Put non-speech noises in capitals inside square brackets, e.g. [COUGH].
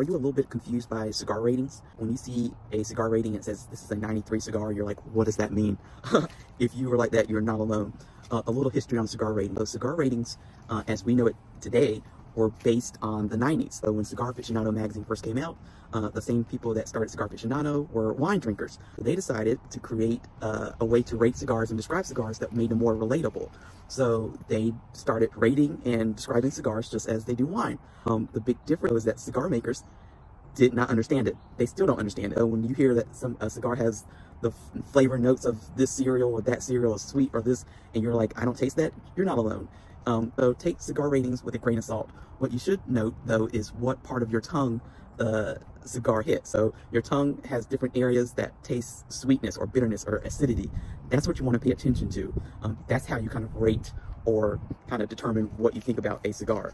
are you a little bit confused by cigar ratings? When you see a cigar rating that says this is a 93 cigar, you're like, what does that mean? [LAUGHS] if you were like that, you're not alone. Uh, a little history on cigar rating. Those cigar ratings, uh, as we know it today, were based on the 90s. So when Cigar Aficionado magazine first came out, uh, the same people that started Cigar Aficionado were wine drinkers. They decided to create uh, a way to rate cigars and describe cigars that made them more relatable. So they started rating and describing cigars just as they do wine. Um, the big difference is that cigar makers did not understand it. They still don't understand it. So when you hear that some a cigar has the flavor notes of this cereal or that cereal is sweet or this, and you're like, I don't taste that, you're not alone. Um, so take cigar ratings with a grain of salt. What you should note, though, is what part of your tongue the cigar hit. So your tongue has different areas that taste sweetness or bitterness or acidity. That's what you want to pay attention to. Um, that's how you kind of rate or kind of determine what you think about a cigar.